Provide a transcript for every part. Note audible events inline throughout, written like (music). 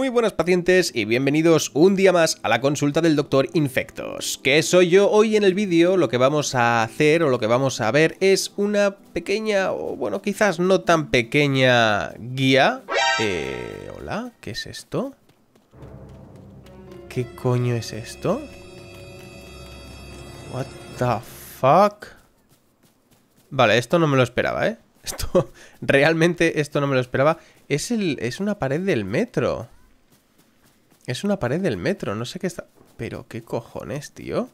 Muy buenas pacientes y bienvenidos un día más a la consulta del doctor Infectos. ¿Qué soy yo? Hoy en el vídeo lo que vamos a hacer o lo que vamos a ver es una pequeña, o bueno, quizás no tan pequeña guía. Eh, hola, ¿qué es esto? ¿Qué coño es esto? What the fuck? Vale, esto no me lo esperaba, ¿eh? (laughs) Esto, realmente esto no me lo esperaba. Es, el, es una pared del metro. Es una pared del metro, no sé qué está... Pero, ¿qué cojones, tío?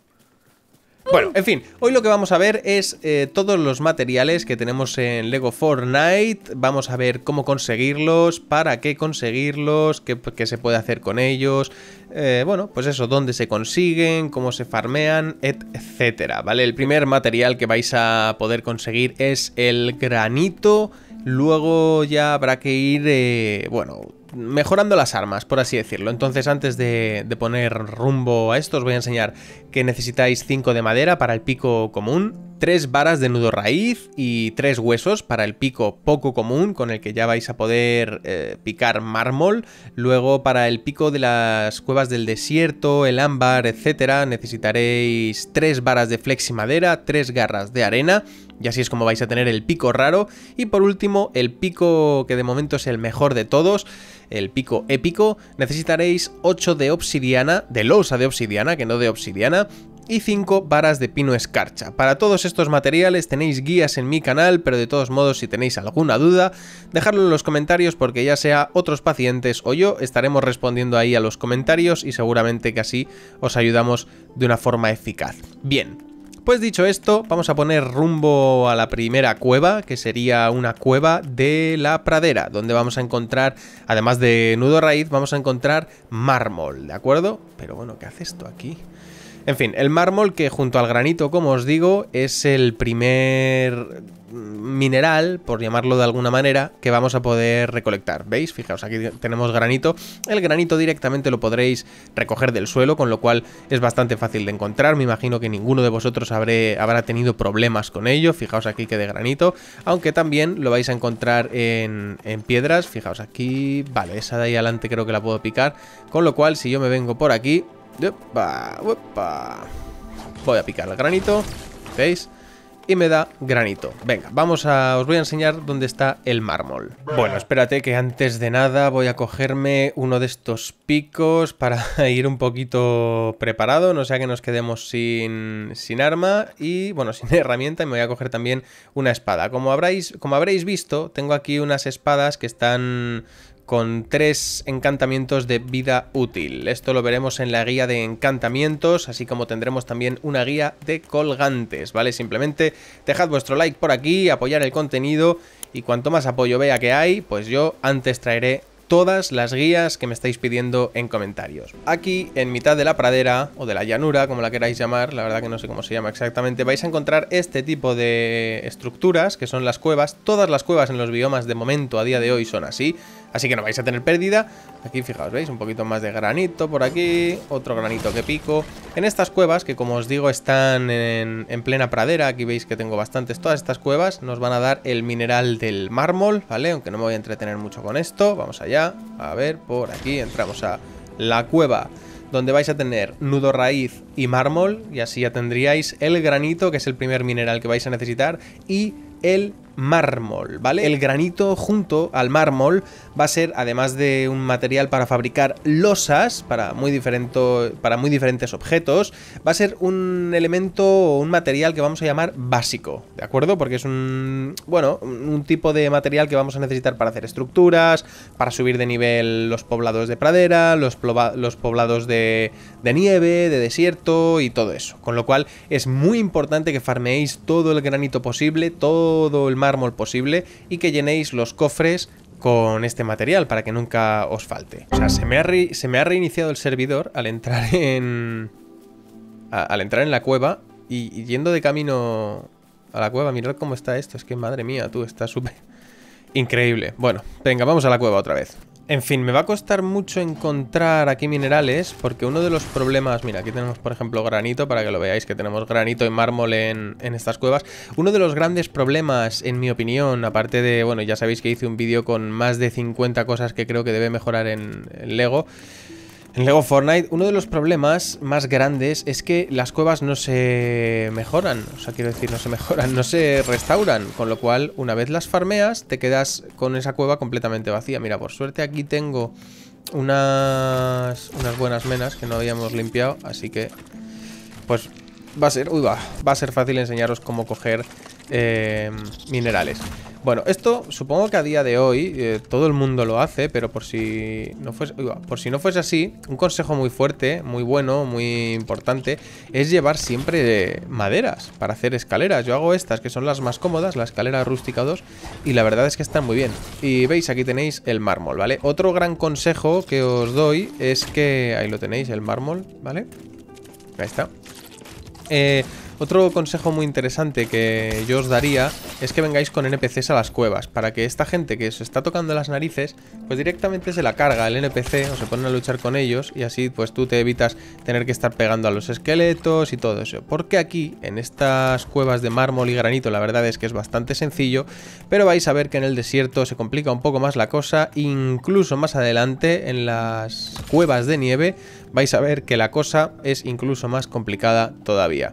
Bueno, en fin, hoy lo que vamos a ver es eh, todos los materiales que tenemos en Lego Fortnite. Vamos a ver cómo conseguirlos, para qué conseguirlos, qué, se puede hacer con ellos. Eh, bueno, pues eso, dónde se consiguen, cómo se farmean, etcétera, ¿vale? El primer material que vais a poder conseguir es el granito. Luego ya habrá que ir, eh, bueno, mejorando las armas, por así decirlo. Entonces, antes de, poner rumbo a esto, os voy a enseñar que necesitáis 5 de madera para el pico común, 3 varas de nudo raíz y 3 huesos para el pico poco común, con el que ya vais a poder eh, picar mármol. Luego, para el pico de las cuevas del desierto, el ámbar, etcétera, necesitaréis 3 varas de flexi madera, 3 garras de arena y así es como vais a tener el pico raro. Y por último, el pico que de momento es el mejor de todos, el pico épico, necesitaréis 8 de obsidiana, de losa de obsidiana, que no de obsidiana, y 5 varas de pino escarcha. Para todos estos materiales tenéis guías en mi canal, pero de todos modos si tenéis alguna duda, dejadlo en los comentarios porque ya sea otros pacientes o yo estaremos respondiendo ahí a los comentarios y seguramente que así os ayudamos de una forma eficaz. Bien, pues dicho esto, vamos a poner rumbo a la primera cueva, que sería una cueva de la pradera, donde vamos a encontrar, además de nudo raíz, vamos a encontrar mármol, ¿de acuerdo? Pero bueno, ¿qué hace esto aquí? En fin, el mármol que junto al granito, como os digo, es el primer mineral, por llamarlo de alguna manera, que vamos a poder recolectar. ¿Veis? Fijaos, aquí tenemos granito. El granito directamente lo podréis recoger del suelo, con lo cual es bastante fácil de encontrar. Me imagino que ninguno de vosotros habrá tenido problemas con ello. Fijaos aquí que de granito, aunque también lo vais a encontrar en, en piedras. Fijaos aquí, vale, esa de ahí adelante creo que la puedo picar. Con lo cual, si yo me vengo por aquí, voy a picar el granito. ¿Veis? y me da granito. Venga, vamos a... os voy a enseñar dónde está el mármol. Bueno, espérate que antes de nada voy a cogerme uno de estos picos para (laughs) ir un poquito preparado, no sea que nos quedemos sin, sin arma y, bueno, sin (laughs) herramienta y me voy a coger también una espada. Como como habréis visto, tengo aquí unas espadas que están con tres encantamientos de vida útil. Esto lo veremos en la guía de encantamientos, así como tendremos también una guía de colgantes, ¿vale? Simplemente dejad vuestro like por aquí, apoyar el contenido y cuanto más apoyo vea que hay, pues yo antes traeré todas las guías que me estáis pidiendo en comentarios. Aquí, en mitad de la pradera, o de la llanura, como la queráis llamar, la verdad que no sé cómo se llama exactamente, vais a encontrar este tipo de estructuras, que son las cuevas. Todas las cuevas en los biomas de momento, a día de hoy, son así, así que no vais a tener pérdida. Aquí, fijaos, ¿veis? Un poquito más de granito por aquí, otro granito que pico. En estas cuevas, que como os digo, están en, en plena pradera, aquí veis que tengo bastantes, todas estas cuevas nos van a dar el mineral del mármol, ¿vale? Aunque no me voy a entretener mucho con esto, vamos allá. A ver, por aquí entramos a la cueva donde vais a tener nudo raíz y mármol y así ya tendríais el granito que es el primer mineral que vais a necesitar y el mármol, ¿vale? El granito junto al mármol va a ser, además de un material para fabricar losas, para muy, para muy diferentes objetos, va a ser un elemento o un material que vamos a llamar básico, ¿de acuerdo? Porque es un, bueno, un tipo de material que vamos a necesitar para hacer estructuras, para subir de nivel los poblados de pradera, los, los poblados de, de nieve, de desierto y todo eso. Con lo cual es muy importante que farmeéis todo el granito posible, todo el mármol posible y que llenéis los cofres con este material para que nunca os falte. O sea, se me ha, se me ha reiniciado el servidor al entrar (laughs) en... al entrar en la cueva y, yendo de camino a la cueva, mirad cómo está esto. Es que madre mía, tú, está súper... (laughs) Increíble. Bueno, venga, vamos a la cueva otra vez. En fin, me va a costar mucho encontrar aquí minerales porque uno de los problemas... Mira, aquí tenemos por ejemplo granito para que lo veáis que tenemos granito y mármol en, estas cuevas. Uno de los grandes problemas, en mi opinión, aparte de... Bueno, ya sabéis que hice un vídeo con más de 50 cosas que creo que debe mejorar en, en Lego. En Lego Fortnite, uno de los problemas más grandes es que las cuevas no se mejoran. O sea, quiero decir, no se mejoran, no se restauran. Con lo cual, una vez las farmeas, te quedas con esa cueva completamente vacía. Mira, por suerte aquí tengo unas, unas buenas menas que no habíamos limpiado. Así que, pues, va a ser... Uy, va, va a ser fácil enseñaros cómo coger eh, minerales. Bueno, esto supongo que a día de hoy eh, todo el mundo lo hace, pero por si no fuese, por si no fuese así, un consejo muy fuerte, muy bueno, muy importante, es llevar siempre maderas para hacer escaleras. Yo hago estas, que son las más cómodas, la escalera rústica 2, y la verdad es que están muy bien. Y veis, aquí tenéis el mármol, ¿vale? Otro gran consejo que os doy es que... Ahí lo tenéis, el mármol, ¿vale? Ahí está. Eh... Otro consejo muy interesante que yo os daría es que vengáis con NPCs a las cuevas, para que esta gente que os está tocando las narices, pues directamente se la carga el NPC o se ponen a luchar con ellos y así pues tú te evitas tener que estar pegando a los esqueletos y todo eso. Porque aquí, en estas cuevas de mármol y granito, la verdad es que es bastante sencillo, pero vais a ver que en el desierto se complica un poco más la cosa, incluso más adelante en las cuevas de nieve vais a ver que la cosa es incluso más complicada todavía.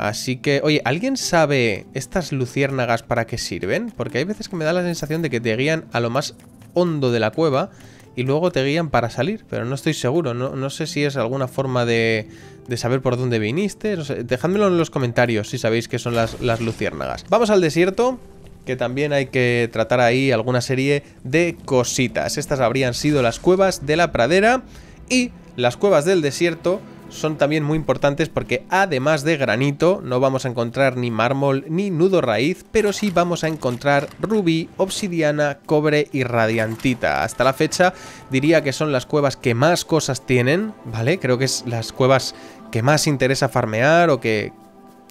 Así que, oye, ¿alguien sabe estas luciérnagas para qué sirven? Porque hay veces que me da la sensación de que te guían a lo más hondo de la cueva y luego te guían para salir, pero no estoy seguro, no, sé si es alguna forma de, de saber por dónde viniste, no sé, en los comentarios si sabéis qué son las, las luciérnagas. Vamos al desierto, que también hay que tratar ahí alguna serie de cositas. Estas habrían sido las cuevas de la pradera y las cuevas del desierto son también muy importantes porque además de granito no vamos a encontrar ni mármol ni nudo raíz, pero sí vamos a encontrar rubí, obsidiana, cobre y radiantita. Hasta la fecha diría que son las cuevas que más cosas tienen, ¿vale? Creo que es las cuevas que más interesa farmear o que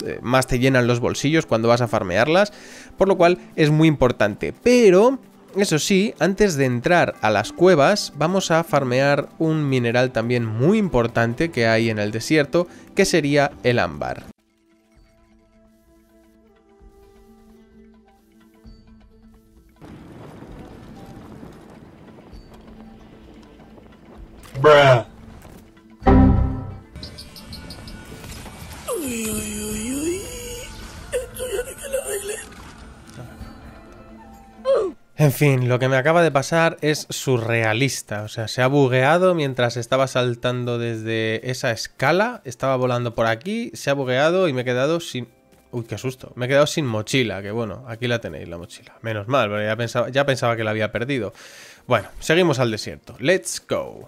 eh, más te llenan los bolsillos cuando vas a farmearlas, por lo cual es muy importante. Pero eso sí, antes de entrar a las cuevas, vamos a farmear un mineral también muy importante que hay en el desierto, que sería el ámbar. En fin, lo que me acaba de pasar es surrealista. O sea, se ha bugueado mientras estaba saltando desde esa escala. Estaba volando por aquí, se ha bugueado y me he quedado sin... Uy, qué susto. Me he quedado sin mochila, que bueno, aquí la tenéis, la mochila. Menos mal, ya pensaba, ya pensaba que la había perdido. Bueno, seguimos al desierto. Let's go.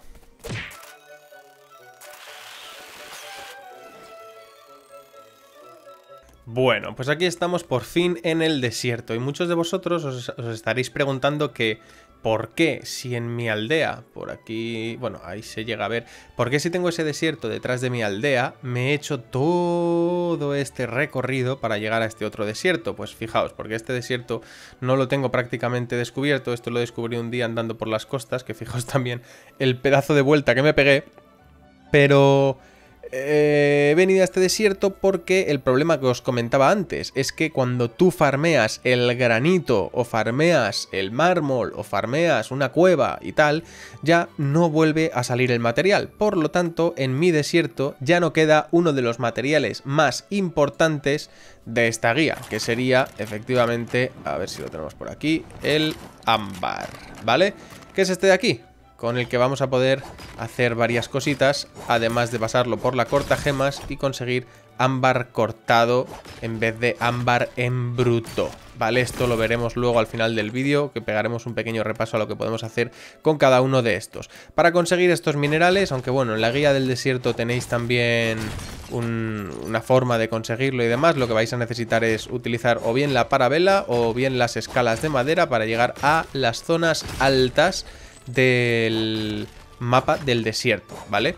Bueno, pues aquí estamos por fin en el desierto y muchos de vosotros os, estaréis preguntando que ¿por qué si en mi aldea, por aquí, bueno, ahí se llega a ver, ¿por qué si tengo ese desierto detrás de mi aldea me he hecho todo este recorrido para llegar a este otro desierto? Pues fijaos, porque este desierto no lo tengo prácticamente descubierto, esto lo descubrí un día andando por las costas, que fijaos (laughs) también el pedazo de vuelta que me pegué, pero eh, he venido a este desierto porque el problema que os comentaba antes es que cuando tú farmeas el granito o farmeas el mármol o farmeas una cueva y tal, ya no vuelve a salir el material. Por lo tanto, en mi desierto ya no queda uno de los materiales más importantes de esta guía, que sería efectivamente, a ver si lo tenemos por aquí, el ámbar, ¿vale? ¿Qué es este de aquí? Con el que vamos a poder hacer varias cositas, además de pasarlo por la corta gemas y conseguir ámbar cortado en vez de ámbar en bruto. Vale, esto lo veremos luego al final del vídeo, que pegaremos un pequeño repaso a lo que podemos hacer con cada uno de estos. Para conseguir estos minerales, aunque bueno, en la guía del desierto tenéis también una forma de conseguirlo y demás, lo que vais a necesitar es utilizar o bien la parabela o bien las escalas de madera para llegar a las zonas altas del mapa del desierto, ¿vale?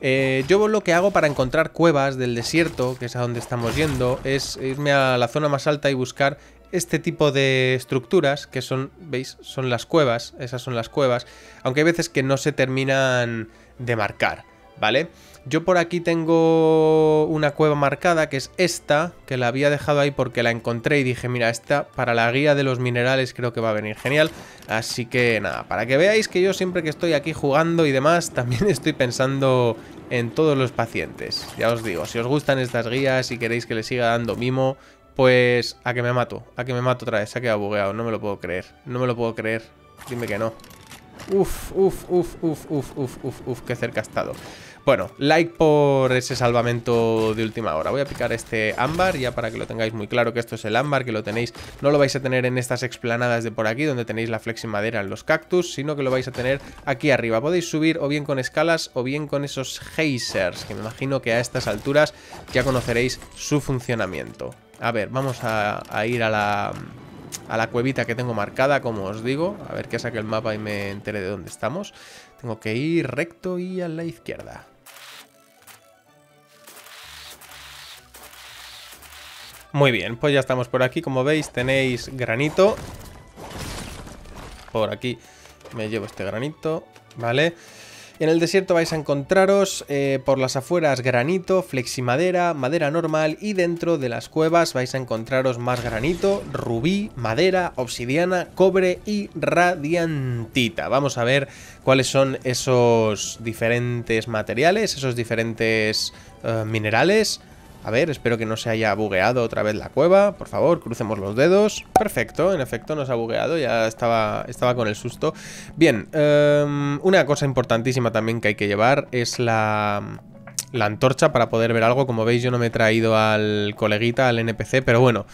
Eh, yo lo que hago para encontrar cuevas del desierto, que es a donde estamos yendo, es irme a la zona más alta y buscar este tipo de estructuras, que son, ¿veis? Son las cuevas, esas son las cuevas, aunque hay veces que no se terminan de marcar, ¿vale? Yo por aquí tengo una cueva marcada, que es esta, que la había dejado ahí porque la encontré y dije, mira, esta para la guía de los minerales creo que va a venir genial. Así que nada, para que veáis que yo siempre que estoy aquí jugando y demás, (laughs) también estoy pensando en todos los pacientes. Ya os digo, si os gustan estas guías y queréis que les siga dando mimo, pues a que me mato, a que me mato otra vez, se ha quedado bugueado, no me lo puedo creer, no me lo puedo creer, dime que no. Uf, uf, uf, uf, uf, uf, uf, uf, qué cerca ha estado. Bueno, like por ese salvamento de última hora. Voy a picar este ámbar ya para que lo tengáis muy claro que esto es el ámbar, que lo tenéis, no lo vais a tener en estas explanadas de por aquí donde tenéis la flexi madera en los cactus, sino que lo vais a tener aquí arriba. Podéis subir o bien con escalas o bien con esos geysers, que me imagino que a estas alturas ya conoceréis su funcionamiento. A ver, vamos a, a ir a la a la cuevita que tengo marcada, como os digo. A ver que saque el mapa y me entere de dónde estamos. Tengo que ir recto y a la izquierda. Muy bien, pues ya estamos por aquí. Como veis, tenéis granito. Por aquí me llevo este granito, ¿vale? En el desierto vais a encontraros eh, por las afueras granito, fleximadera, madera normal y dentro de las cuevas vais a encontraros más granito, rubí, madera, obsidiana, cobre y radiantita. Vamos a ver cuáles son esos diferentes materiales, esos diferentes eh, minerales a ver, espero que no se haya bugueado otra vez la cueva. Por favor, crucemos los dedos. Perfecto, en efecto no se ha bugueado, ya estaba, estaba con el susto. Bien, em, una cosa importantísima también que hay que llevar es la, antorcha para poder ver algo. Como veis yo no me he traído al coleguita, al NPC, pero bueno...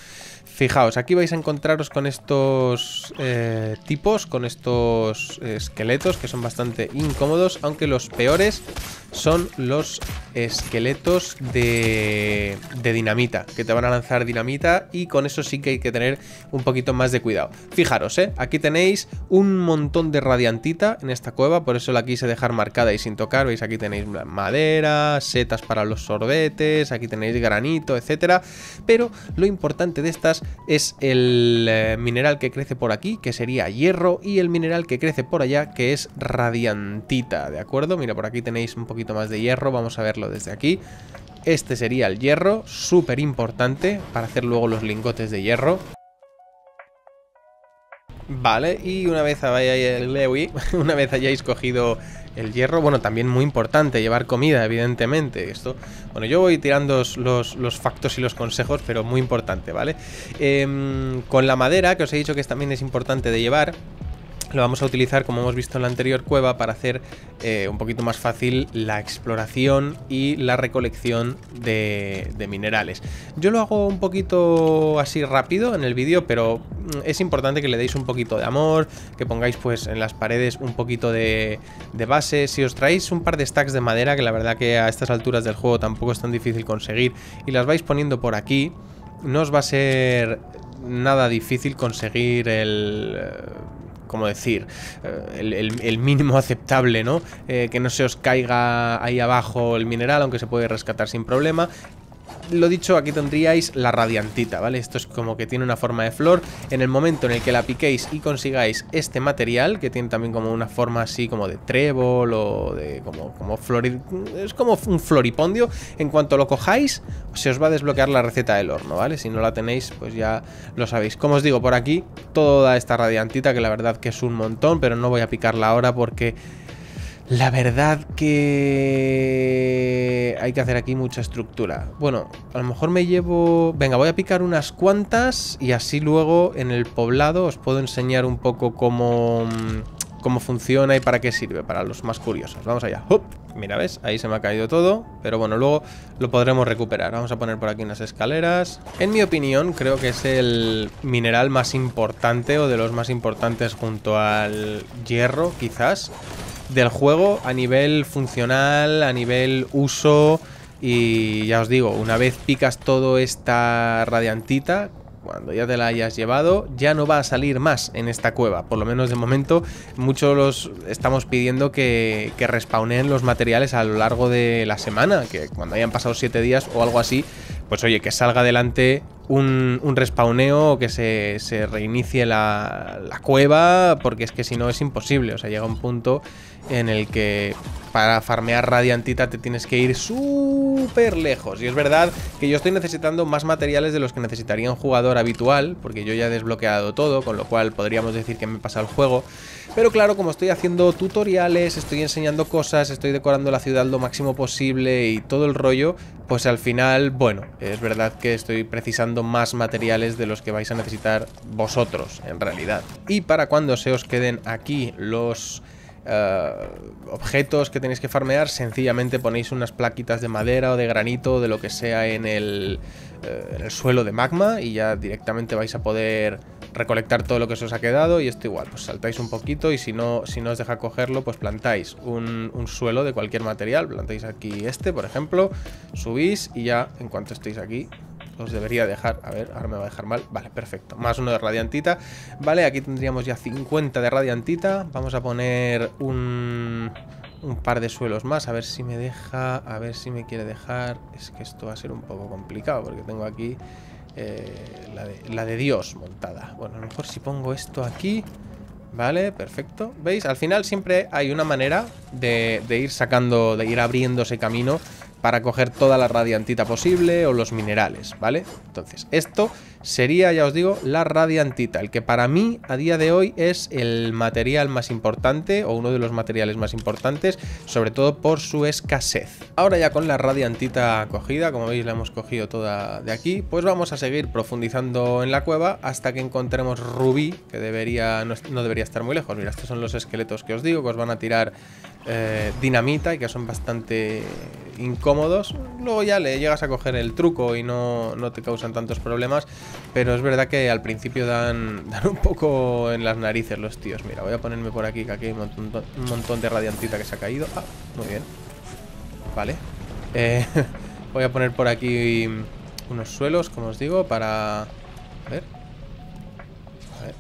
Fijaos, aquí vais a encontraros con estos eh, tipos, con estos esqueletos que son bastante incómodos, aunque los peores son los esqueletos de, dinamita, que te van a lanzar dinamita y con eso sí que hay que tener un poquito más de cuidado. Fijaros, ¿eh? aquí tenéis un montón de radiantita en esta cueva, por eso la quise dejar marcada y sin tocar, veis aquí tenéis madera, setas para los sorbetes, aquí tenéis granito, etcétera, pero lo importante de estas es el eh, mineral que crece por aquí, que sería hierro, y el mineral que crece por allá, que es radiantita, ¿de acuerdo? Mira, por aquí tenéis un poquito más de hierro, vamos a verlo desde aquí. Este sería el hierro, súper importante para hacer luego los lingotes de hierro. Vale, y una vez, (laughs) una vez hayáis cogido el hierro, bueno, también muy importante, llevar comida, evidentemente. Esto, bueno, yo voy tirando los, los factos y los consejos, pero muy importante, ¿vale? Em, con la madera, que os he dicho que también es importante de llevar, lo vamos a utilizar, como hemos visto en la anterior cueva, para hacer eh, un poquito más fácil la exploración y la recolección de, minerales. Yo lo hago un poquito así rápido en el vídeo, pero mm, es importante que le deis un poquito de amor, que pongáis pues en las paredes un poquito de, de base. Si os traéis un par de stacks de madera, que la verdad que a estas alturas del juego tampoco es tan difícil conseguir, y las vais poniendo por aquí, no os va a ser nada difícil conseguir el como decir, eh, el, mínimo (laughs) aceptable, ¿no? Eh, que no se os caiga ahí abajo el mineral, aunque se puede rescatar sin problema lo dicho, aquí tendríais la radiantita, ¿vale? Esto es como que tiene una forma de flor. En el momento en el que la piquéis y consigáis este material, que tiene también como una forma así como de trébol o de como, como Es como un floripondio. En cuanto lo cojáis, se os va a desbloquear la receta del horno, ¿vale? Si no la tenéis, pues ya lo sabéis. Como os digo, por aquí toda esta radiantita, que la verdad que es un montón, pero no voy a picarla ahora porque la verdad que hay que hacer aquí mucha estructura. Bueno, a lo mejor me llevo... Venga, voy a picar unas cuantas y así luego en el poblado os puedo enseñar un poco cómo, cómo funciona y para qué sirve, para los más curiosos. Vamos allá. Mira, ¿ves? Ahí se me ha caído todo, pero bueno, luego lo podremos recuperar. Vamos a poner por aquí unas escaleras. En mi opinión, creo que es el mineral más importante o de los más importantes junto al hierro, quizás del juego a nivel funcional, a nivel uso y ya os digo, una vez picas todo esta radiantita, cuando ya te la hayas llevado, ya no va a salir más en esta cueva. Por lo menos de momento, muchos los estamos pidiendo que, que respawnen los materiales a lo largo de la semana, que cuando hayan pasado 7 días o algo así, pues oye, que salga adelante un, un respawneo, que se, reinicie la, cueva, porque es que si no es imposible. O sea, llega un punto en el que para farmear radiantita te tienes que ir súper lejos. Y es verdad que yo estoy necesitando más materiales de los que necesitaría un jugador habitual, porque yo ya he desbloqueado todo, con lo cual podríamos decir que me pasa el juego. Pero claro, como estoy haciendo tutoriales, estoy enseñando cosas, estoy decorando la ciudad lo máximo posible y todo el rollo, pues al final, bueno, es verdad que estoy precisando más materiales de los que vais a necesitar vosotros, en realidad. Y para cuando se os queden aquí los eh, objetos que tenéis que farmear, sencillamente ponéis unas plaquitas de madera o de granito o de lo que sea en el, eh, en el suelo de magma y ya directamente vais a poder recolectar todo lo que se os ha quedado y esto igual, pues saltáis un poquito y si no, si no os deja cogerlo, pues plantáis un, un suelo de cualquier material, plantáis aquí este, por ejemplo, subís y ya en cuanto estéis aquí debería dejar, a ver, ahora me va a dejar mal, vale, perfecto, más uno de radiantita, vale, aquí tendríamos ya 50 de radiantita, vamos a poner un, un par de suelos más, a ver si me deja, a ver si me quiere dejar, es que esto va a ser un poco complicado, porque tengo aquí eh, la, de, la de Dios montada, bueno, a lo mejor si pongo esto aquí... Vale, perfecto. ¿Veis? Al final siempre hay una manera de, de ir sacando, de ir abriéndose camino para coger toda la radiantita posible o los minerales, ¿vale? Entonces, esto sería, ya os digo, la radiantita, el que para mí a día de hoy es el material más importante o uno de los materiales más importantes, sobre todo por su escasez. Ahora ya con la radiantita cogida, como veis la hemos cogido toda de aquí, pues vamos a seguir profundizando en la cueva hasta que encontremos rubí, que debería no, no debería estar muy lejos. Mira, estos son los esqueletos que os digo, que os van a tirar eh, dinamita y que son bastante incómodos. Luego ya le llegas a coger el truco y no, no, te causan tantos problemas. Pero es verdad que al principio dan, (laughs) dan, un poco en las narices los tíos. Mira, voy a ponerme por aquí, que aquí hay un montón, de radiantita que se ha caído. Ah, muy bien. Vale. Eh, (laughs) voy a poner por aquí unos suelos, como os digo, para... A ver. A ver.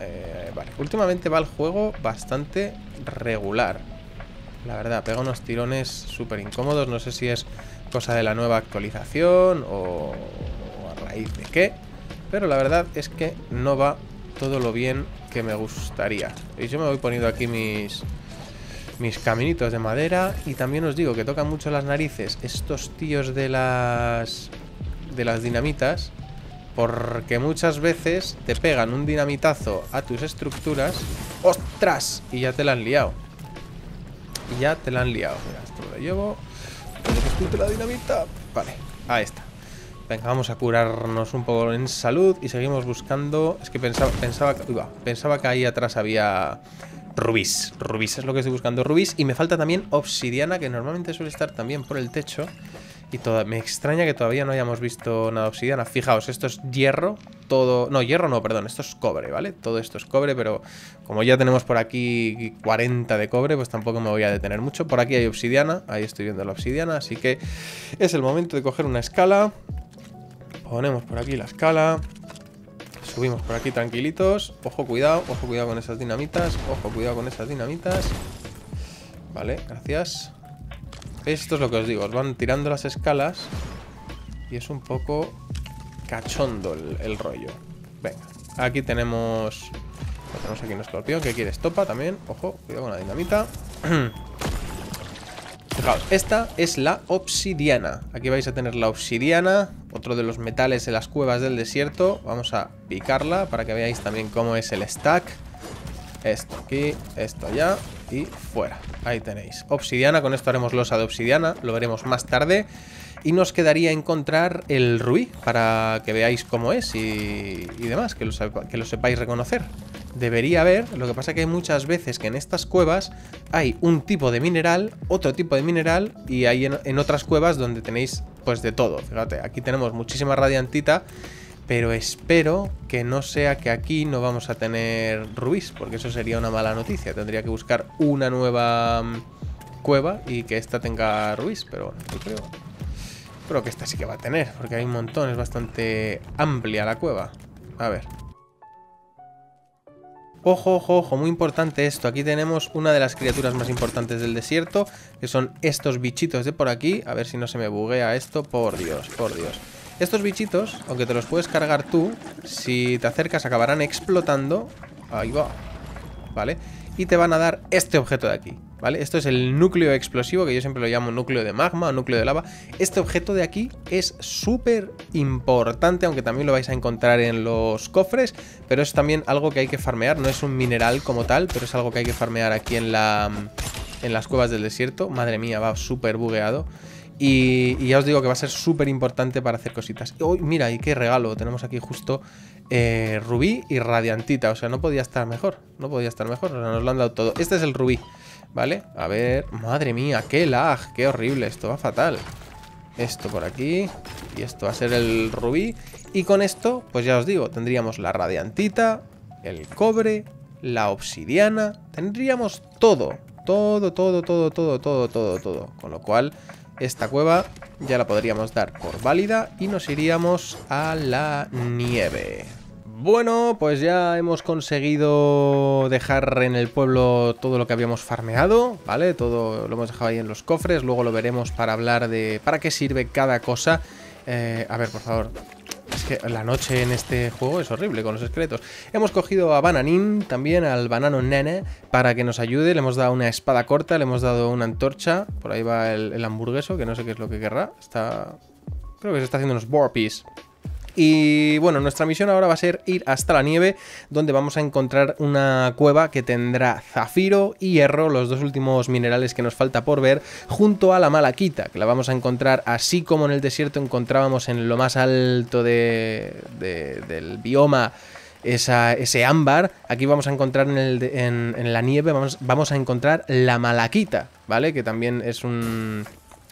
Eh, vale. Últimamente va el juego bastante regular. La verdad, pega unos tirones súper incómodos. No sé si es cosa de la nueva actualización o, a raíz de qué. Pero la verdad es que no va todo lo bien que me gustaría. Y yo me voy poniendo aquí mis, mis caminitos de madera. Y también os digo que tocan mucho las narices estos tíos de las, de las dinamitas. Porque muchas veces te pegan un dinamitazo a tus estructuras. ¡Ostras! Y ya te la han liado. Y ya te la han liado. Mira, esto lo llevo. que la dinamita. Vale, ahí está. Venga, vamos a curarnos un poco en salud y seguimos buscando. Es que pensaba, pensaba, uy, pensaba que ahí atrás había rubís. Rubís es lo que estoy buscando, rubís. Y me falta también obsidiana, que normalmente suele estar también por el techo. Y toda, me extraña que todavía no hayamos visto nada obsidiana. Fijaos, esto es hierro, No, hierro no, perdón, esto es cobre, ¿vale? Todo esto es cobre, pero como ya tenemos por aquí 40 de cobre, pues tampoco me voy a detener mucho. Por aquí hay obsidiana, ahí estoy viendo la obsidiana, así que es el momento de coger una escala. Ponemos por aquí la escala. Subimos por aquí tranquilitos. Ojo, cuidado, ojo, cuidado con esas dinamitas. Ojo, cuidado con esas dinamitas. Vale, gracias. Esto es lo que os digo, os van tirando las escalas y es un poco cachondo el, rollo. Venga, aquí tenemos... Tenemos aquí un escorpión que quiere estopa también. Ojo, cuidado con la dinamita. (clears throat) Fijaos, esta es la obsidiana. Aquí vais a tener la obsidiana, otro de los metales de las cuevas del desierto. Vamos a picarla para que veáis también cómo es el stack. Esto aquí, esto allá y fuera. Ahí tenéis. Obsidiana, con esto haremos losa de obsidiana, lo veremos más tarde. Y nos quedaría encontrar el rubí para que veáis cómo es y, y demás, que lo, que lo sepáis reconocer. Debería haber, lo que pasa que hay muchas veces que en estas cuevas hay un tipo de mineral, otro tipo de mineral y hay en, otras cuevas donde tenéis pues de todo. Fíjate, aquí tenemos muchísima radiantita pero espero que no sea que aquí no vamos a tener rubíes, porque eso sería una mala noticia. Tendría que buscar una nueva mm, cueva y que esta tenga rubíes, pero bueno, yo creo, creo que esta sí que va a tener, porque hay un montón, es bastante amplia la cueva. A ver. Ojo, ojo, ojo, muy importante esto. Aquí tenemos una de las criaturas más importantes del desierto, que son estos bichitos de por aquí. A ver si no se me buguea esto. Por Dios, por Dios. Estos bichitos, aunque te los puedes cargar tú, si te acercas acabarán explotando. Ahí va. ¿Vale? Y te van a dar este objeto de aquí. ¿Vale? Esto es el núcleo explosivo, que yo siempre lo llamo núcleo de magma o núcleo de lava. Este objeto de aquí es súper importante, aunque también lo vais a encontrar en los cofres, pero es también algo que hay que farmear, no es un mineral como tal, pero es algo que hay que farmear aquí en, la, en las cuevas del desierto. Madre mía, va súper bugueado. Y, ya os digo que va a ser súper importante para hacer cositas. Y mira, y qué regalo, tenemos aquí justo eh, rubí y radiantita, o sea, no podía estar mejor, no podía estar mejor, nos lo han dado todo. Este es el rubí. ¿Vale? A ver, madre mía, qué lag, qué horrible, esto va fatal. Esto por aquí Y esto va a ser el rubí. Y con esto, pues ya os digo, tendríamos la radiantita El cobre La obsidiana Tendríamos todo, todo, todo, todo, todo, todo, todo, todo. Con lo cual, esta cueva ya la podríamos dar por válida Y nos iríamos a la nieve bueno, pues ya hemos conseguido dejar en el pueblo todo lo que habíamos farmeado, ¿vale? Todo lo hemos dejado ahí en los cofres, luego lo veremos para hablar de para qué sirve cada cosa. Eh, a ver, por favor, es que la noche en este juego es horrible con los esqueletos. Hemos cogido a Bananín, también al banano nene, para que nos ayude. Le hemos dado una espada corta, le hemos dado una antorcha. Por ahí va el, el hamburgueso, que no sé qué es lo que querrá. Está... Creo que se está haciendo unos burpees. Y bueno, nuestra misión ahora va a ser ir hasta la nieve, donde vamos a encontrar una cueva que tendrá zafiro y hierro, los dos últimos minerales que nos falta por ver, junto a la malaquita, que la vamos a encontrar así como en el desierto encontrábamos en lo más alto de, del bioma ese ámbar, aquí vamos a encontrar en, la nieve, vamos, vamos a encontrar la malaquita, ¿vale? Que también es un,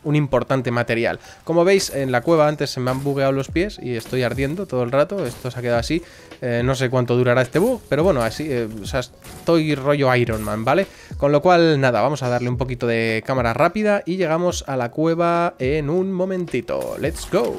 un importante material. Como veis, en la cueva antes se me han bugueado los pies y estoy ardiendo todo el rato. Esto se ha quedado así. Eh, no sé cuánto durará este bug, pero bueno, así, eh, o sea, estoy rollo Iron Man, ¿vale? Con lo cual, nada, vamos a darle un poquito de cámara rápida y llegamos a la cueva en un momentito. ¡Let's go!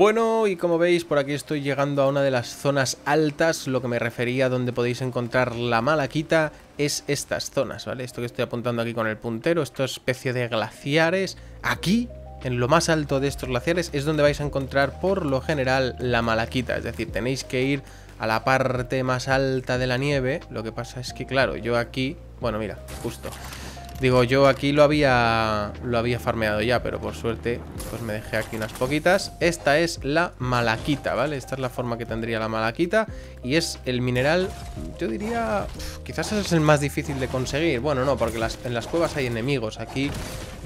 Bueno, y como veis, por aquí estoy llegando a una de las zonas altas, lo que me refería donde podéis encontrar la malaquita es estas zonas, ¿vale? Esto que estoy apuntando aquí con el puntero, esto es especie de glaciares. Aquí, en lo más alto de estos glaciares, es donde vais a encontrar por lo general la malaquita, es decir, tenéis que ir a la parte más alta de la nieve, lo que pasa es que, claro, yo aquí, bueno, mira, justo... Digo, yo aquí lo había lo había farmeado ya, pero por suerte pues me dejé aquí unas poquitas. Esta es la malaquita, ¿vale? Esta es la forma que tendría la malaquita y es el mineral, yo diría, quizás es el más difícil de conseguir. Bueno, no, porque en las cuevas hay enemigos. Aquí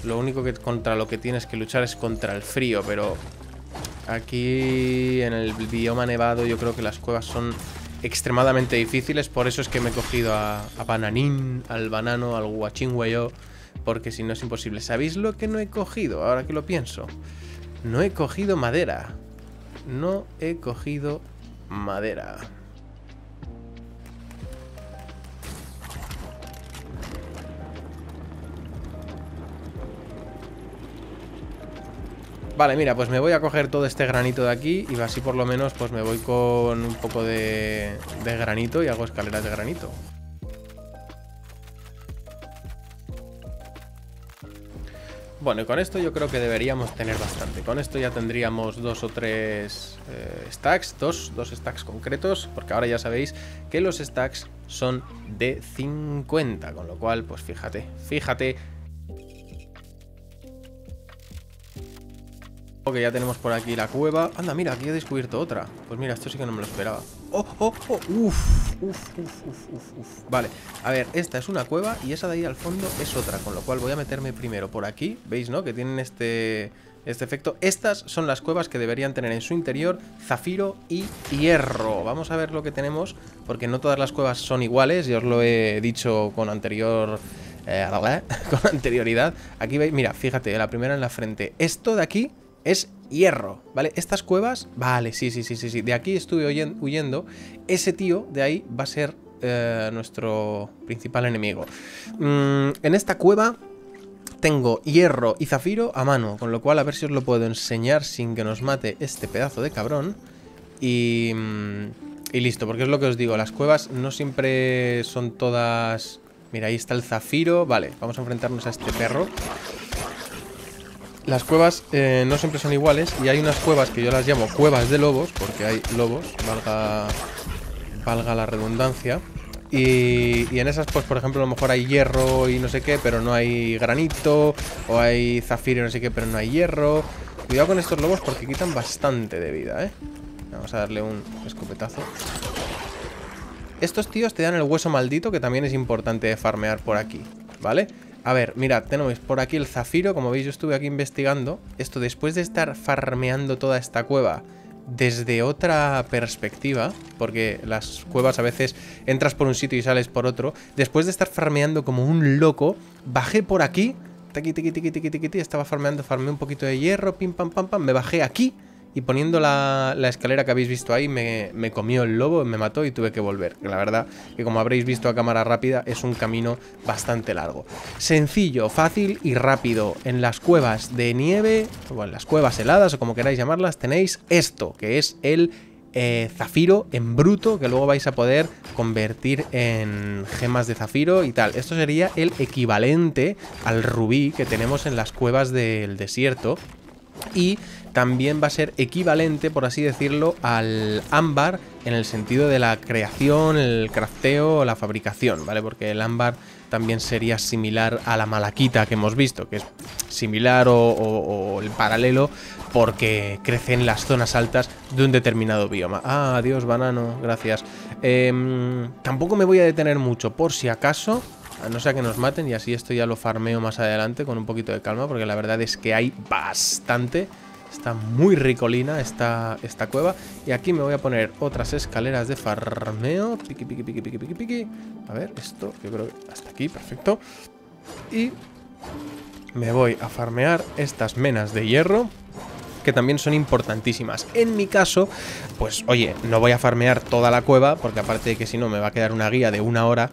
lo único que contra lo que tienes que luchar es contra el frío, pero aquí en el bioma nevado yo creo que las cuevas son extremadamente difíciles. Por eso es que me he cogido a, Bananín, al Banano, al Huachingüeyo. Porque si no es imposible. ¿Sabéis lo que no he cogido? Ahora que lo pienso. No he cogido madera. No he cogido madera. Vale, mira, pues me voy a coger todo este granito de aquí y así por lo menos pues me voy con un poco de, granito y hago escaleras de granito. Bueno, y con esto yo creo que deberíamos tener bastante. Con esto ya tendríamos dos o tres eh, stacks, dos, dos stacks concretos, porque ahora ya sabéis que los stacks son de 50, con lo cual, pues fíjate, fíjate Ok, ya tenemos por aquí la cueva. Anda, mira, aquí he descubierto otra. Pues mira, esto sí que no me lo esperaba. ¡Oh, oh, oh! ¡Uf! ¡Uf, uf, uf, uf, uf! Vale, a ver, esta es una cueva y esa de ahí al fondo es otra. Con lo cual voy a meterme primero por aquí. ¿Veis, no? Que tienen este, este efecto. Estas son las cuevas que deberían tener en su interior zafiro y hierro. Vamos a ver lo que tenemos, porque no todas las cuevas son iguales. Ya os lo he dicho con anterior... Eh, (laughs) con anterioridad. Aquí veis, mira, fíjate, la primera en la frente. Esto de aquí es hierro, ¿vale? Estas cuevas, vale, sí, sí, sí, sí, sí. De aquí estuve huyendo. Ese tío de ahí va a ser eh, nuestro principal enemigo. Mm, en esta cueva tengo hierro y zafiro a mano, con lo cual a ver si os lo puedo enseñar sin que nos mate este pedazo de cabrón. Y, mm, y listo, porque es lo que os digo, las cuevas no siempre son todas... Mira, ahí está el zafiro. Vale, vamos a enfrentarnos a este perro. Las cuevas eh, no siempre son iguales y hay unas cuevas que yo las llamo cuevas de lobos, porque hay lobos, valga, valga la redundancia. Y, en esas, pues por ejemplo, a lo mejor hay hierro y no sé qué, pero no hay granito, o hay zafiro y no sé qué, pero no hay hierro. Cuidado con estos lobos porque quitan bastante de vida, ¿eh? Vamos a darle un escopetazo. Estos tíos te dan el hueso maldito, que también es importante farmear por aquí, ¿vale? A ver, mirad, tenemos por aquí el zafiro, como veis yo estuve aquí investigando. Esto después de estar farmeando toda esta cueva desde otra perspectiva, porque las cuevas a veces entras por un sitio y sales por otro, después de estar farmeando como un loco, bajé por aquí, tiki, tiki, tiki, tiki, tiki, estaba farmeando, farmeé un poquito de hierro, pim, pam, pam, pam, me bajé aquí y poniendo la, escalera que habéis visto ahí me, me, comió el lobo, me mató y tuve que volver. La verdad que como habréis visto a cámara rápida es un camino bastante largo. Sencillo, fácil y rápido. En las cuevas de nieve, o en las cuevas heladas o como queráis llamarlas, tenéis esto, que es el eh, zafiro en bruto que luego vais a poder convertir en gemas de zafiro y tal. Esto sería el equivalente al rubí que tenemos en las cuevas del desierto. Y también va a ser equivalente, por así decirlo, al ámbar en el sentido de la creación, el crafteo, la fabricación, ¿vale? Porque el ámbar también sería similar a la malaquita que hemos visto, que es similar o, el paralelo porque crece en las zonas altas de un determinado bioma. Ah, adiós, banano, gracias. Em, tampoco me voy a detener mucho, por si acaso, a no sea que nos maten, y así esto ya lo farmeo más adelante con un poquito de calma, porque la verdad es que hay bastante Está muy ricolina esta, esta cueva. Y aquí me voy a poner otras escaleras de farmeo. Piqui, piqui, piqui, piqui, piqui, piqui. A ver, esto yo creo que hasta aquí, perfecto. Y me voy a farmear estas menas de hierro que también son importantísimas. En mi caso, pues oye, no voy a farmear toda la cueva, porque aparte de que si no me va a quedar una guía de una hora,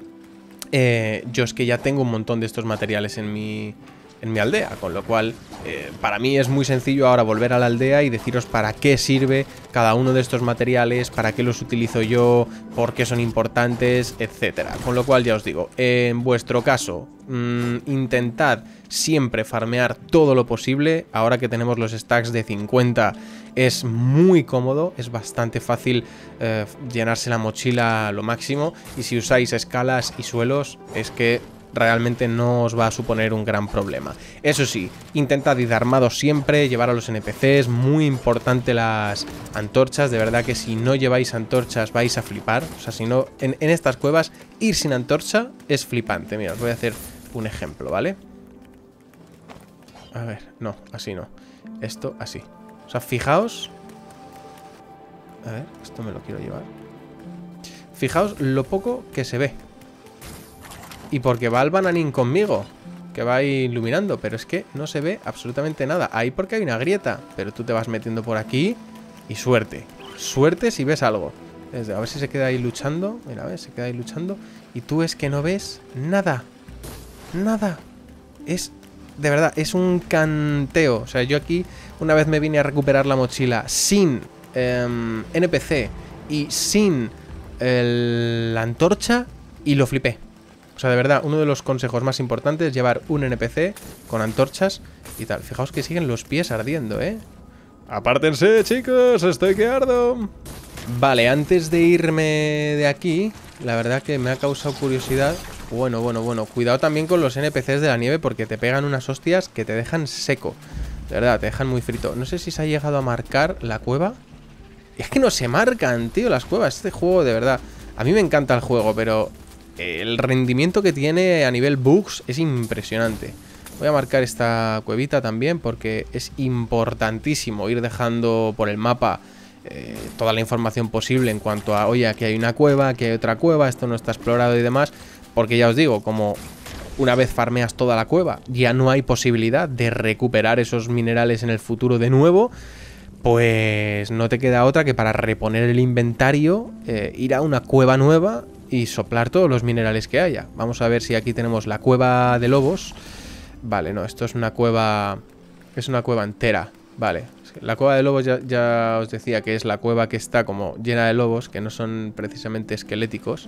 eh, yo es que ya tengo un montón de estos materiales en mi, en mi aldea, con lo cual eh, para mí es muy sencillo ahora volver a la aldea y deciros para qué sirve cada uno de estos materiales, para qué los utilizo yo, por qué son importantes, etcétera. Con lo cual ya os digo, en vuestro caso, mm, intentad siempre farmear todo lo posible, ahora que tenemos los stacks de 50 es muy cómodo, es bastante fácil eh, llenarse la mochila lo máximo y si usáis escalas y suelos es que realmente no os va a suponer un gran problema. Eso sí, intentad ir armados siempre, llevar a los NPCs, muy importante las antorchas, de verdad que si no lleváis antorchas vais a flipar, o sea, si no, en, estas cuevas ir sin antorcha es flipante, mira, os voy a hacer un ejemplo, ¿vale? A ver, no, así no, esto así, o sea, fijaos... A ver, esto me lo quiero llevar. Fijaos lo poco que se ve. Y porque va el bananín conmigo, que va iluminando, pero es que no se ve absolutamente nada. Ahí porque hay una grieta, pero tú te vas metiendo por aquí y suerte. Suerte si ves algo. A ver si se queda ahí luchando. Mira, a ver, se queda ahí luchando. Y tú es que no ves nada. Nada. Es, de verdad, es un canteo. O sea, yo aquí una vez me vine a recuperar la mochila sin em, NPC y sin la antorcha y lo flipé. O sea, de verdad, uno de los consejos más importantes es llevar un NPC con antorchas y tal. Fijaos que siguen los pies ardiendo, ¿eh? Apártense, chicos, estoy que ardo. Vale, antes de irme de aquí, la verdad que me ha causado curiosidad. Bueno, bueno, bueno, cuidado también con los NPCs de la nieve porque te pegan unas hostias que te dejan seco. De verdad, te dejan muy frito. No sé si se ha llegado a marcar la cueva. Es que no se marcan, tío, las cuevas. Este juego, de verdad. A mí me encanta el juego, pero el rendimiento que tiene a nivel bugs es impresionante. Voy a marcar esta cuevita también porque es importantísimo ir dejando por el mapa eh, toda la información posible en cuanto a, oye, aquí hay una cueva, aquí hay otra cueva, esto no está explorado y demás. Porque ya os digo, como una vez farmeas toda la cueva, ya no hay posibilidad de recuperar esos minerales en el futuro de nuevo pues no te queda otra que para reponer el inventario eh, ir a una cueva nueva y soplar todos los minerales que haya. Vamos a ver si aquí tenemos la cueva de lobos. Vale, no, esto es una cueva... Es una cueva entera. Vale, la cueva de lobos ya, os decía que es la cueva que está como llena de lobos, que no son precisamente esqueléticos.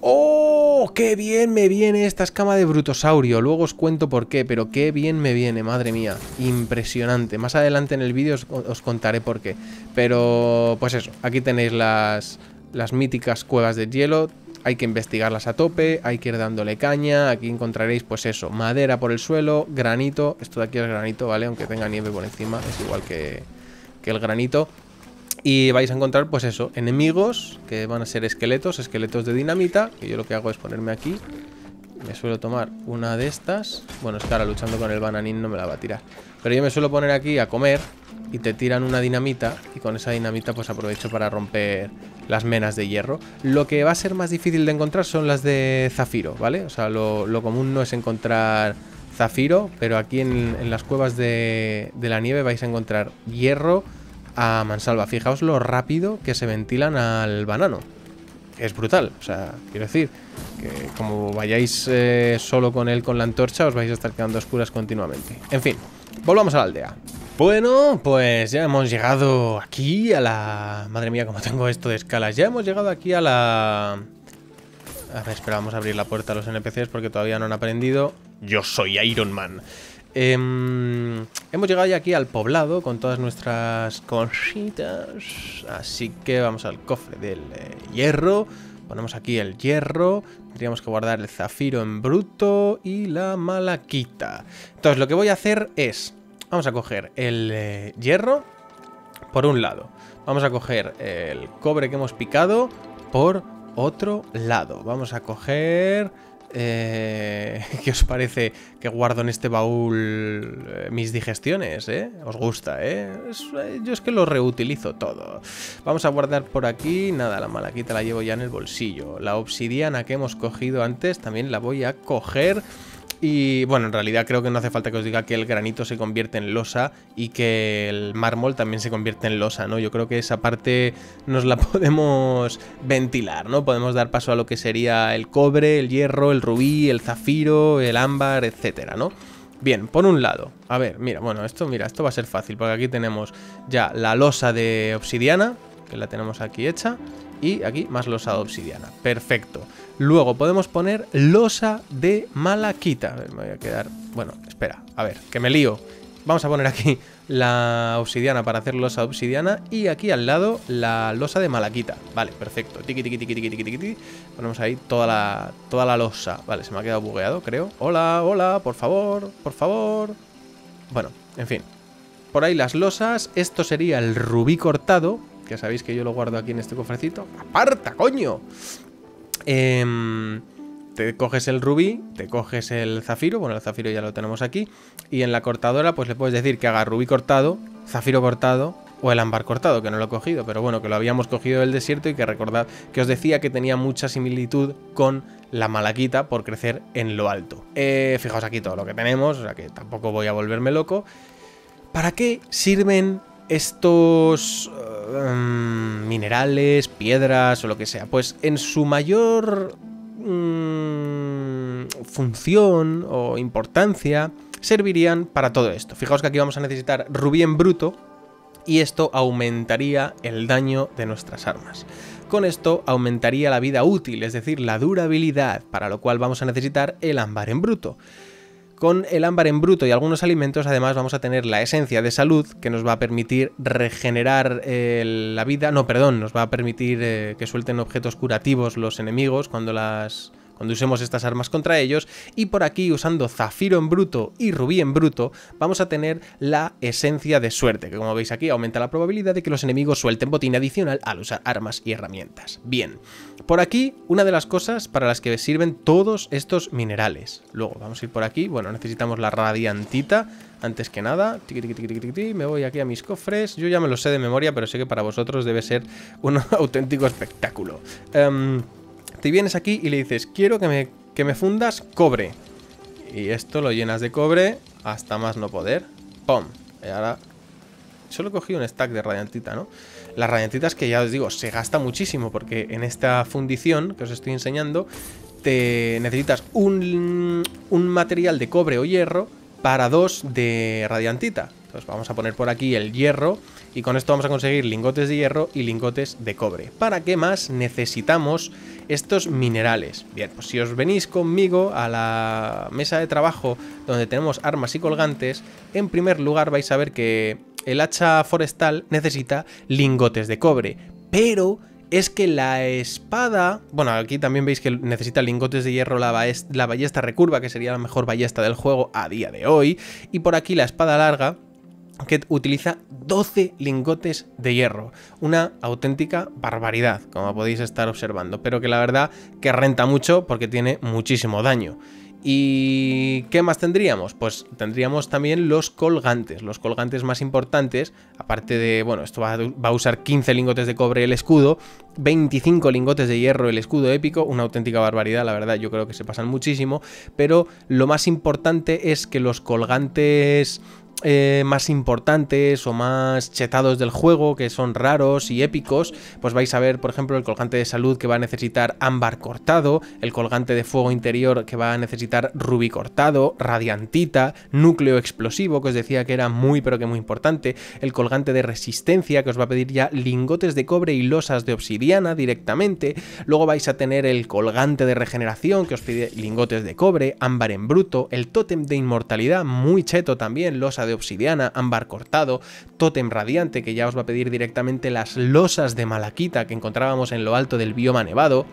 ¡Oh! qué bien me viene esta escama de brutosaurio. Luego os cuento por qué, pero qué bien me viene, madre mía. Impresionante. Más adelante en el vídeo os, contaré por qué. Pero, pues eso, aquí tenéis las, las míticas cuevas de hielo. Hay que investigarlas a tope, hay que ir dándole caña. Aquí encontraréis, pues eso, madera por el suelo, granito. Esto de aquí es granito, ¿vale? Aunque tenga nieve por encima, es igual que, que el granito. Y vais a encontrar, pues eso, enemigos que van a ser esqueletos, esqueletos de dinamita. Que yo lo que hago es ponerme aquí. Me suelo tomar una de estas. Bueno, es que ahora luchando con el bananín no me la va a tirar. Pero yo me suelo poner aquí a comer y te tiran una dinamita. Y con esa dinamita pues aprovecho para romper las menas de hierro. Lo que va a ser más difícil de encontrar son las de zafiro, ¿vale? O sea, lo, común no es encontrar zafiro, pero aquí en, las cuevas de, de la nieve vais a encontrar hierro a mansalva. Fijaos lo rápido que se ventilan al banano. Es brutal, o sea, quiero decir que como vayáis eh, solo con él con la antorcha os vais a estar quedando oscuras continuamente. En fin, volvamos a la aldea. Bueno, pues ya hemos llegado aquí a la... Madre mía, como tengo esto de escalas. Ya hemos llegado aquí a la... A ver, espera, vamos a abrir la puerta a los NPCs porque todavía no han aprendido. Yo soy Iron Man. Em, hemos llegado ya aquí al poblado con todas nuestras cositas. Así que vamos al cofre del eh, hierro. Ponemos aquí el hierro. Tendríamos que guardar el zafiro en bruto y la malaquita. Entonces lo que voy a hacer es... Vamos a coger el eh, hierro por un lado. Vamos a coger el cobre que hemos picado por otro lado. Vamos a coger eh, (laughs) ¿Qué os parece que guardo en este baúl eh, mis digestiones? Eh? ¿Os gusta, eh? yo es que lo reutilizo todo. Vamos a guardar por aquí. Nada, la malaquita la llevo ya en el bolsillo. La obsidiana que hemos cogido antes también la voy a coger. Y bueno, en realidad creo que no hace falta que os diga que el granito se convierte en losa y que el mármol también se convierte en losa, ¿no? Yo creo que esa parte nos la (laughs) podemos ventilar, ¿no? Podemos dar paso a lo que sería el cobre, el hierro, el rubí, el zafiro, el ámbar, etcétera, ¿no? Bien, por un lado, a ver, mira, bueno, esto, mira, esto va a ser fácil, porque aquí tenemos ya la losa de obsidiana, que la tenemos aquí hecha, y aquí más losa de obsidiana. Perfecto. Luego podemos poner losa de malaquita. A ver, me voy a quedar... Bueno, espera, a ver, que me lío. Vamos a poner aquí la obsidiana para hacer losa de obsidiana y aquí al lado la losa de malaquita. Vale, perfecto. Tiki, tiki, tiki, tiki, tiki, tiki. Ponemos ahí toda la, toda la losa. Vale, se me ha quedado bugueado, creo. Hola, hola, por favor, por favor. Bueno, en fin. Por ahí las losas. Esto sería el rubí cortado, que sabéis que yo lo guardo aquí en este cofrecito. ¡Aparta, coño! Em, te coges el rubí, te coges el zafiro, bueno, el zafiro ya lo tenemos aquí, y en la cortadora pues le puedes decir que haga rubí cortado, zafiro cortado o el ámbar cortado, que no lo he cogido, pero bueno, que lo habíamos cogido del desierto y que recordad que os decía que tenía mucha similitud con la malaquita por crecer en lo alto. Eh, fijaos aquí todo lo que tenemos, o sea que tampoco voy a volverme loco. ¿Para qué sirven estos em, minerales, piedras o lo que sea? Pues en su mayor mm, función o importancia servirían para todo esto. Fijaos que aquí vamos a necesitar rubí en bruto y esto aumentaría el daño de nuestras armas. Con esto aumentaría la vida útil, es decir, la durabilidad, para lo cual vamos a necesitar el ámbar en bruto. Con el ámbar en bruto y algunos alimentos además vamos a tener la esencia de salud que nos va a permitir regenerar eh, la vida, no, perdón, nos va a permitir eh, que suelten objetos curativos los enemigos cuando las cuando usemos estas armas contra ellos. Y por aquí, usando Zafiro en bruto y Rubí en bruto, vamos a tener la esencia de suerte, que como veis aquí aumenta la probabilidad de que los enemigos suelten botín adicional al usar armas y herramientas. Bien, por aquí, una de las cosas para las que sirven todos estos minerales. Luego, vamos a ir por aquí. Bueno, necesitamos la radiantita. Antes que nada, me voy aquí a mis cofres. Yo ya me lo sé de memoria, pero sé que para vosotros debe ser un (laughs) auténtico espectáculo. Um, te vienes aquí y le dices, quiero que me, que me fundas cobre. Y esto lo llenas de cobre hasta más no poder. ¡Pum! Y ahora... Solo cogí un stack de radiantita, ¿no? Las radiantitas que ya os digo, se gasta muchísimo porque en esta fundición que os estoy enseñando te necesitas un, un material de cobre o hierro para dos de radiantita. Entonces vamos a poner por aquí el hierro y con esto vamos a conseguir lingotes de hierro y lingotes de cobre. ¿Para qué más necesitamos estos minerales. Bien, pues si os venís conmigo a la mesa de trabajo donde tenemos armas y colgantes, en primer lugar vais a ver que el hacha forestal necesita lingotes de cobre, pero es que la espada... Bueno, aquí también veis que necesita lingotes de hierro la, la ballesta recurva, que sería la mejor ballesta del juego a día de hoy. Y por aquí la espada larga, que utiliza 12 lingotes de hierro. Una auténtica barbaridad, como podéis estar observando, pero que la verdad que renta mucho porque tiene muchísimo daño. ¿Y qué más tendríamos? Pues tendríamos también los colgantes, los colgantes más importantes, aparte de, bueno, esto va a, usar 15 lingotes de cobre el escudo, 25 lingotes de hierro el escudo épico, una auténtica barbaridad, la verdad, yo creo que se pasan muchísimo, pero lo más importante es que los colgantes eh, más importantes o más chetados del juego, que son raros y épicos, pues vais a ver, por ejemplo, el colgante de salud que va a necesitar ámbar cortado, el colgante de fuego interior que va a necesitar rubí cortado, radiantita, núcleo explosivo, que os decía que era muy pero que muy importante, el colgante de resistencia, que os va a pedir ya lingotes de cobre y losas de obsidiana directamente, luego vais a tener el colgante de regeneración, que os pide lingotes de cobre, ámbar en bruto, el tótem de inmortalidad, muy cheto también, losa de obsidiana, ámbar cortado, tótem radiante que ya os va a pedir directamente las losas de malaquita que encontrábamos en lo alto del bioma nevado,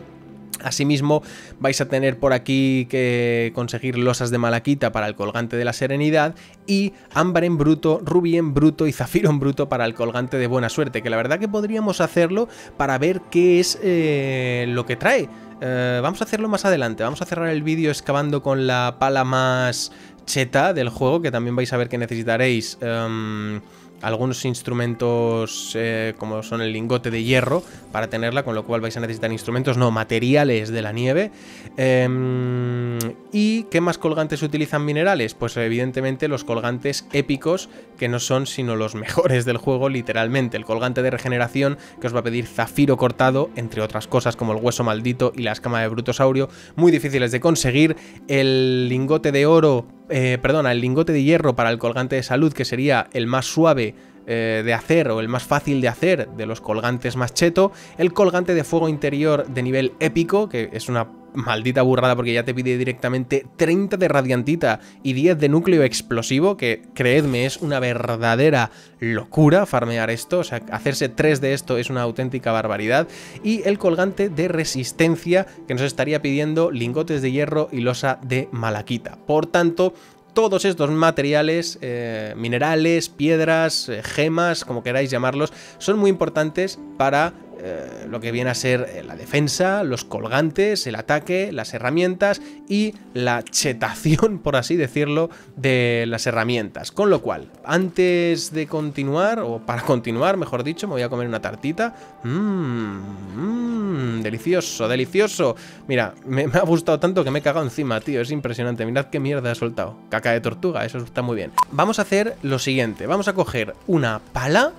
Asimismo, vais a tener por aquí que conseguir losas de malaquita para el colgante de la serenidad y ámbar en bruto, rubí en bruto y zafiro en bruto para el colgante de buena suerte, que la verdad que podríamos hacerlo para ver qué es eh, lo que trae. Eh, vamos a hacerlo más adelante, vamos a cerrar el vídeo excavando con la pala más cheta del juego, que también vais a ver que necesitaréis em, algunos instrumentos eh, como son el lingote de hierro para tenerla, con lo cual vais a necesitar instrumentos, no, materiales de la nieve. Em, ¿Y qué más colgantes utilizan minerales? Pues evidentemente los colgantes épicos, que no son sino los mejores del juego, literalmente. El colgante de regeneración, que os va a pedir zafiro cortado, entre otras cosas como el hueso maldito y la escama de brutosaurio, muy difíciles de conseguir. El lingote de oro eh, perdona, el lingote de hierro para el colgante de salud, que sería el más suave eh, de hacer o el más fácil de hacer de los colgantes más cheto, el colgante de fuego interior de nivel épico, que es una maldita burrada porque ya te pide directamente 30 de radiantita y 10 de núcleo explosivo, que creedme es una verdadera locura farmear esto, o sea, hacerse 3 de esto es una auténtica barbaridad, y el colgante de resistencia que nos estaría pidiendo lingotes de hierro y losa de malaquita. Por tanto, todos estos materiales, eh, minerales, piedras, eh, gemas, como queráis llamarlos, son muy importantes para eh, lo que viene a ser la defensa, los colgantes, el ataque, las herramientas y la chetación, (laughs) por así decirlo, de las herramientas. Con lo cual, antes de continuar, o para continuar, mejor dicho, me voy a comer una tartita. Mmm, mmm, delicioso, delicioso. Mira, me, ha gustado tanto que me he cagado encima, tío. Es impresionante. Mirad qué mierda he soltado. Caca de tortuga, eso está muy bien. Vamos a hacer lo siguiente. Vamos a coger una pala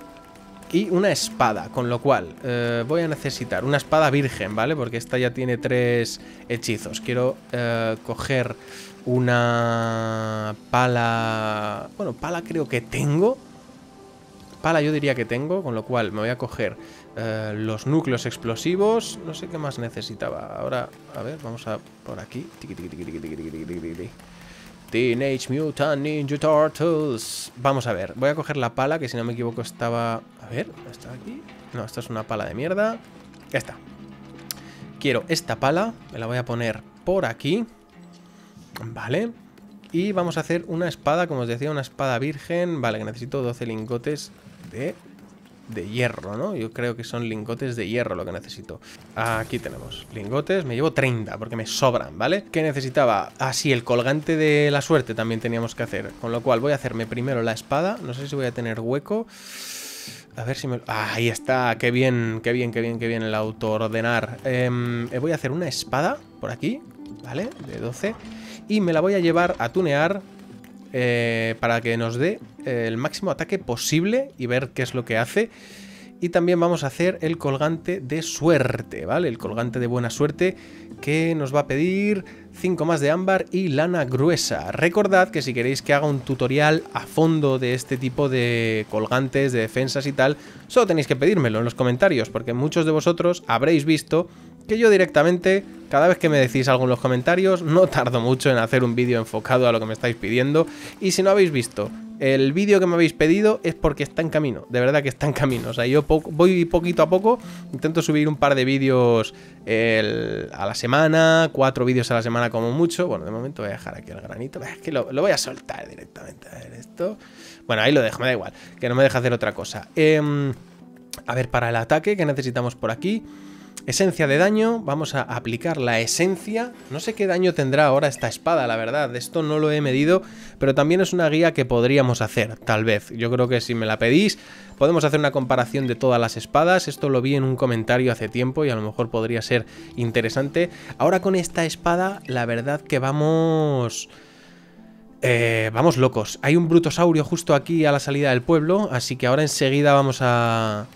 y una espada, con lo cual eh, voy a necesitar una espada virgen, ¿vale? Porque esta ya tiene tres hechizos. Quiero eh, coger una pala... Bueno, pala creo que tengo. Pala yo diría que tengo, con lo cual me voy a coger eh, los núcleos explosivos. No sé qué más necesitaba. Ahora, a ver, vamos a por aquí. Teenage Mutant Ninja Turtles. Vamos a ver, voy a coger la pala, que si no me equivoco estaba... A ver, ¿está aquí? No, esta es una pala de mierda. Ya está. Quiero esta pala, me la voy a poner por aquí. Vale. Y vamos a hacer una espada, como os decía, una espada virgen. Vale, que necesito 12 lingotes de de hierro, ¿no? Yo creo que son lingotes de hierro lo que necesito. Aquí tenemos lingotes, me llevo 30 porque me sobran, ¿vale? ¿Qué necesitaba? Ah, sí, el colgante de la suerte también teníamos que hacer. Con lo cual voy a hacerme primero la espada. No sé si voy a tener hueco. A ver si me... Ah, ahí está, qué bien, qué bien, qué bien, qué bien el autoordenar. Eh, voy a hacer una espada por aquí, ¿vale? De 12. Y me la voy a llevar a tunear eh, para que nos dé eh, el máximo ataque posible y ver qué es lo que hace. Y también vamos a hacer el colgante de suerte, ¿vale? El colgante de buena suerte que nos va a pedir 5 más de ámbar y lana gruesa. Recordad que si queréis que haga un tutorial a fondo de este tipo de colgantes, de defensas y tal, solo tenéis que pedírmelo en los comentarios, porque muchos de vosotros habréis visto que yo directamente, cada vez que me decís algo en los comentarios, no tardo mucho en hacer un vídeo enfocado a lo que me estáis pidiendo. Y si no habéis visto el vídeo que me habéis pedido es porque está en camino, de verdad que está en camino. O sea, yo voy poquito a poco, intento subir un par de vídeos a la semana, cuatro vídeos a la semana como mucho. Bueno, de momento voy a dejar aquí el granito, es que lo, voy a soltar directamente. A ver, esto... Bueno, ahí lo dejo, me da igual, que no me deja hacer otra cosa. Em, a ver, para el ataque, ¿qué necesitamos por aquí? Esencia de daño, vamos a aplicar la esencia. No sé qué daño tendrá ahora esta espada, la verdad. Esto no lo he medido, pero también es una guía que podríamos hacer, tal vez. Yo creo que si me la pedís, podemos hacer una comparación de todas las espadas. Esto lo vi en un comentario hace tiempo y a lo mejor podría ser interesante. Ahora con esta espada, la verdad que vamos... Eh, vamos locos. Hay un brutosaurio justo aquí a la salida del pueblo, así que ahora enseguida vamos a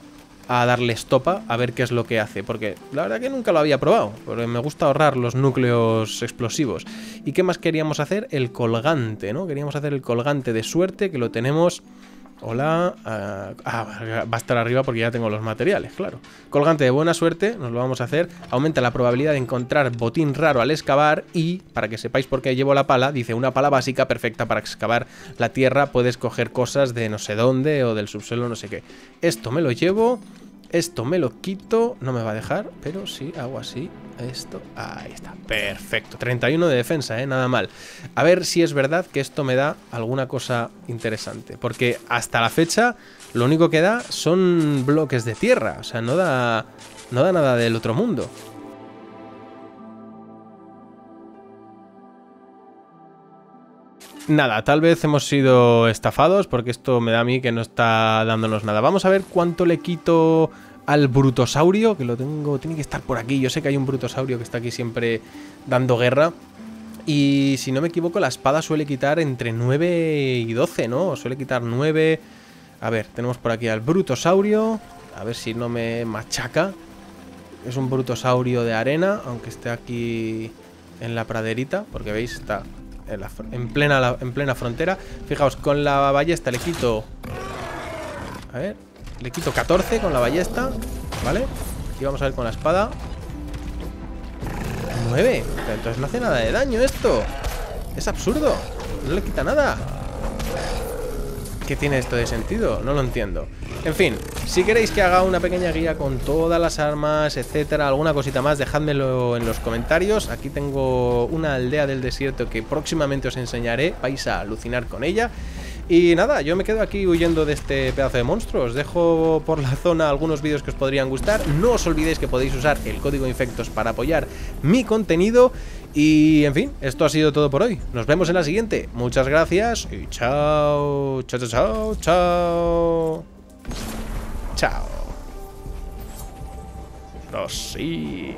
a darle estopa a ver qué es lo que hace, porque la verdad que nunca lo había probado, porque me gusta ahorrar los núcleos explosivos. ¿Y qué más queríamos hacer? El colgante, ¿no? Queríamos hacer el colgante de suerte, que lo tenemos... Hola. ah, ah va a estar arriba porque ya tengo los materiales, claro. Colgante de buena suerte, nos lo vamos a hacer. Aumenta la probabilidad de encontrar botín raro al excavar y, para que sepáis por qué llevo la pala, dice una pala básica perfecta para excavar la tierra. Puedes coger cosas de no sé dónde o del subsuelo, no sé qué. Esto me lo llevo. Esto me lo quito, no me va a dejar, pero sí hago así, esto, ahí está, perfecto, 31 de defensa, ¿eh? nada mal. A ver si es verdad que esto me da alguna cosa interesante, porque hasta la fecha lo único que da son bloques de tierra, o sea, no da, no da nada del otro mundo. Nada, tal vez hemos sido estafados porque esto me da a mí que no está dándonos nada. Vamos a ver cuánto le quito al brutosaurio, que lo tengo, tiene que estar por aquí. Yo sé que hay un brutosaurio que está aquí siempre dando guerra. Y si no me equivoco, la espada suele quitar entre 9 y 12, ¿no? Suele quitar 9... A ver, tenemos por aquí al brutosaurio. A ver si no me machaca. Es un brutosaurio de arena, aunque esté aquí en la praderita, porque veis, está en, plena, en plena frontera. Fijaos, con la ballesta le quito... A ver, le quito 14 con la ballesta, ¿vale? Y vamos a ver con la espada. 9. Entonces no hace nada de daño esto. Es absurdo. No le quita nada. ¿Qué tiene esto de sentido? No lo entiendo. En fin, si queréis que haga una pequeña guía con todas las armas, etcétera, alguna cosita más, dejádmelo en los comentarios. Aquí tengo una aldea del desierto que próximamente os enseñaré. Vais a alucinar con ella. Y nada, yo me quedo aquí huyendo de este pedazo de monstruos. Dejo por la zona algunos vídeos que os podrían gustar. No os olvidéis que podéis usar el código Infectos para apoyar mi contenido. Y en fin, esto ha sido todo por hoy. Nos vemos en la siguiente. Muchas gracias y chao. Chao, chao, chao, chao. Chao. Oh, sí.